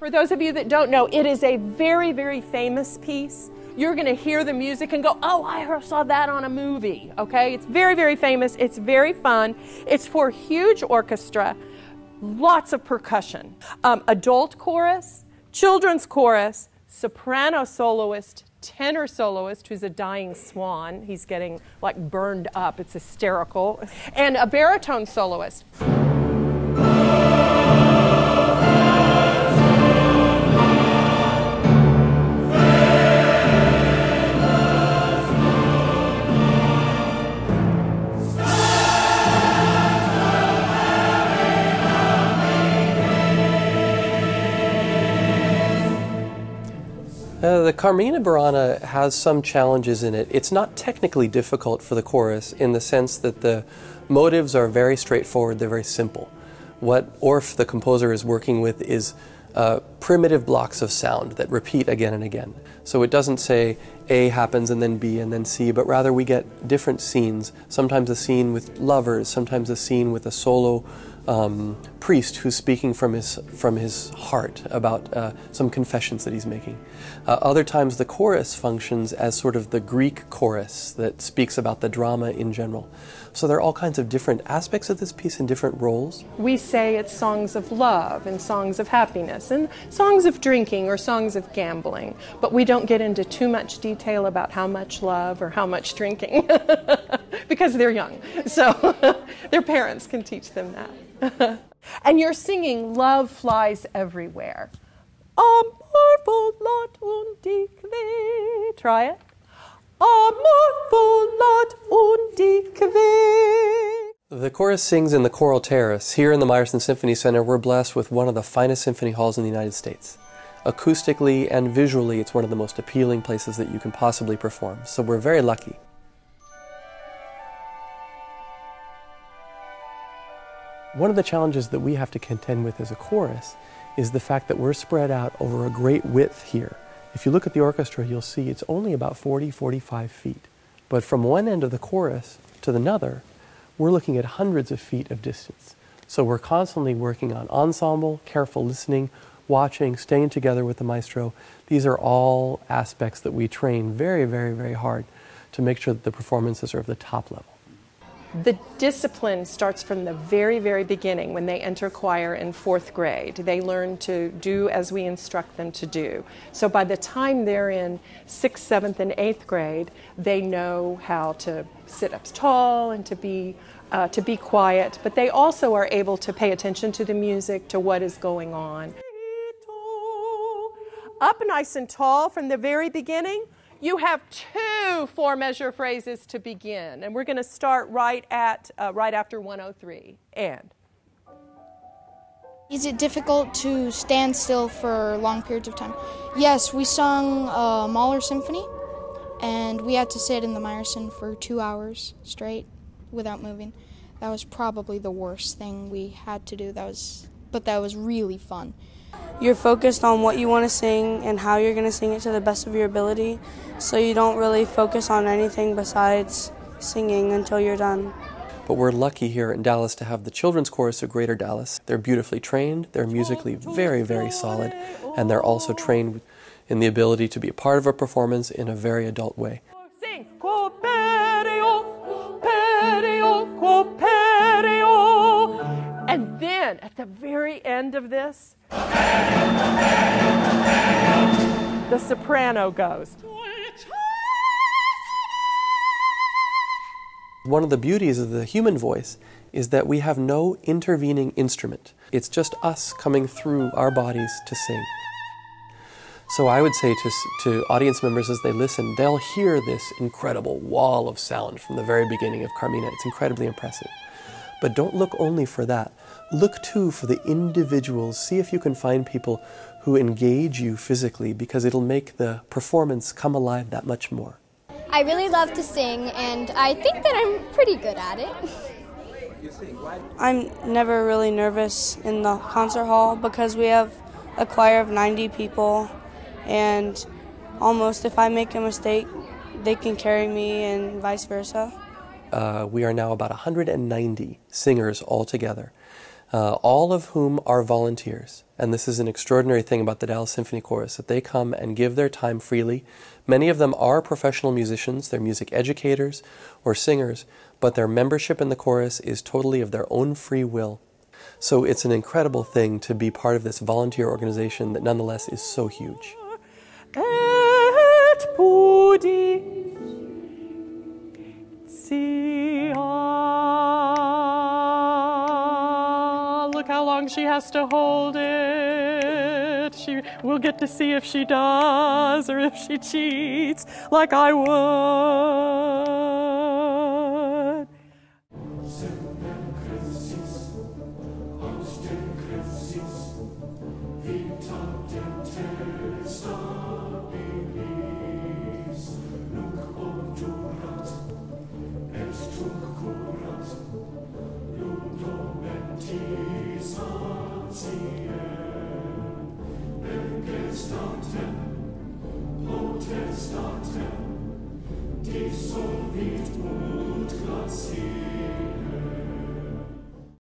For those of you that don't know, it is a very, very famous piece. You're going to hear the music and go, oh, I saw that on a movie. Okay? It's very, very famous. It's very fun. It's for huge orchestra, lots of percussion, um, adult chorus, children's chorus, soprano soloist, tenor soloist who's a dying swan. He's getting like burned up. It's hysterical. And a baritone soloist. Uh, the Carmina Burana has some challenges in it. It's not technically difficult for the chorus in the sense that the motives are very straightforward, they're very simple. What Orff, the composer, is working with is uh, primitive blocks of sound that repeat again and again. So it doesn't say A happens and then B and then C, but rather we get different scenes. Sometimes a scene with lovers, sometimes a scene with a solo um, priest who's speaking from his from his heart about uh, some confessions that he's making. Uh, other times, the chorus functions as sort of the Greek chorus that speaks about the drama in general. So there are all kinds of different aspects of this piece and different roles. We say it's songs of love and songs of happiness and songs of drinking or songs of gambling, but we don't get into too much detail about how much love or how much drinking because they're young. So their parents can teach them that. and you're singing Love Flies Everywhere. Amor volat undique. Try it. Amor volat undique. The chorus sings in the choral terrace. Here in the Meyerson Symphony Center, we're blessed with one of the finest symphony halls in the United States. Acoustically and visually, it's one of the most appealing places that you can possibly perform. So we're very lucky. One of the challenges that we have to contend with as a chorus is the fact that we're spread out over a great width here. If you look at the orchestra, you'll see it's only about 40, 45 feet. But from one end of the chorus to the another, we're looking at hundreds of feet of distance. So we're constantly working on ensemble, careful listening, watching, staying together with the maestro. These are all aspects that we train very, very, very hard to make sure that the performances are of the top level. The discipline starts from the very, very beginning when they enter choir in fourth grade. They learn to do as we instruct them to do. So by the time they're in sixth, seventh, and eighth grade, they know how to sit up tall and to be uh, to be quiet, but they also are able to pay attention to the music, to what is going on. Up nice and tall from the very beginning you have two four measure phrases to begin, and we're going to start right at uh, right after 103. And is it difficult to stand still for long periods of time? Yes, we sung uh, Mahler Symphony, and we had to sit in the Meyerson for two hours straight without moving. That was probably the worst thing we had to do. That was, but that was really fun. You're focused on what you want to sing and how you're going to sing it to the best of your ability, so you don't really focus on anything besides singing until you're done. But we're lucky here in Dallas to have the Children's Chorus of Greater Dallas. They're beautifully trained, they're musically very, very solid, and they're also trained in the ability to be a part of a performance in a very adult way. Sing. And then at the very end of this, the soprano goes. One of the beauties of the human voice is that we have no intervening instrument. It's just us coming through our bodies to sing. So I would say to, to audience members as they listen, they'll hear this incredible wall of sound from the very beginning of Carmina. It's incredibly impressive. But don't look only for that. Look too for the individuals. See if you can find people who engage you physically because it'll make the performance come alive that much more. I really love to sing and I think that I'm pretty good at it. I'm never really nervous in the concert hall because we have a choir of 90 people and almost if I make a mistake, they can carry me and vice versa. Uh, we are now about 190 singers altogether, uh, all of whom are volunteers. And this is an extraordinary thing about the Dallas Symphony Chorus that they come and give their time freely. Many of them are professional musicians, they're music educators or singers, but their membership in the chorus is totally of their own free will. So it's an incredible thing to be part of this volunteer organization that nonetheless is so huge. She has to hold it. She we'll get to see if she does or if she cheats like I would.